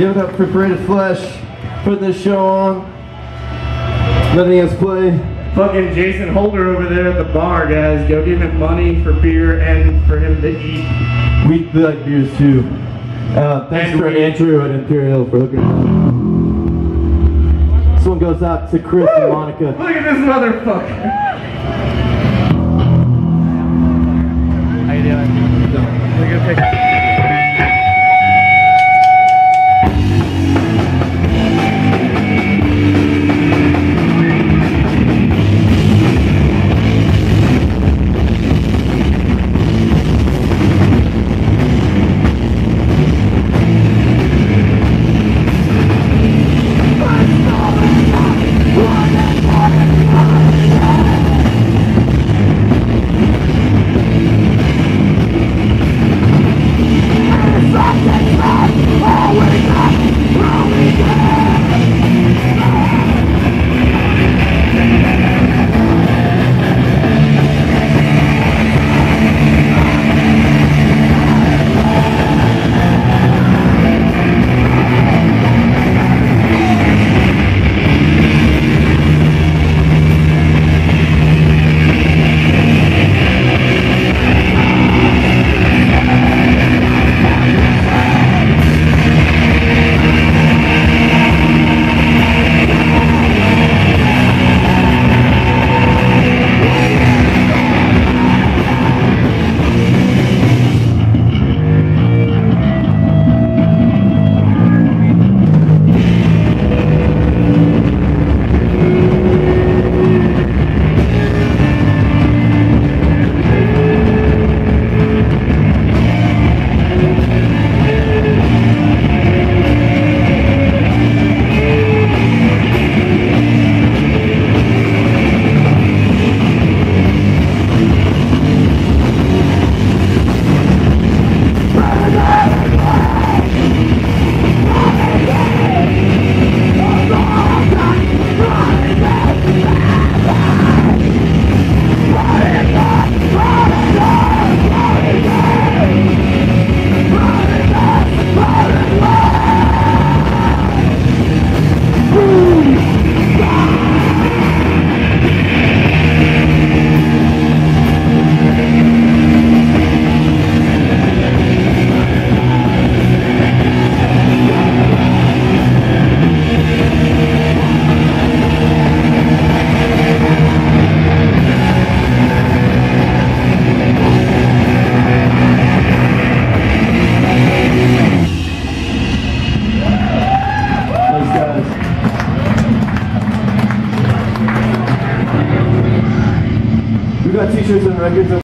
Give it up for Parade of Flesh. Putting this show on. Letting us play. Fucking Jason Holder over there at the bar, guys. Go give him money for beer and for him to eat. We like beers too. Uh, thanks And for we- Andrew at Imperial for hooking it up. This one goes out to Chris and Monica. Look at this motherfucker. T-shirts and records.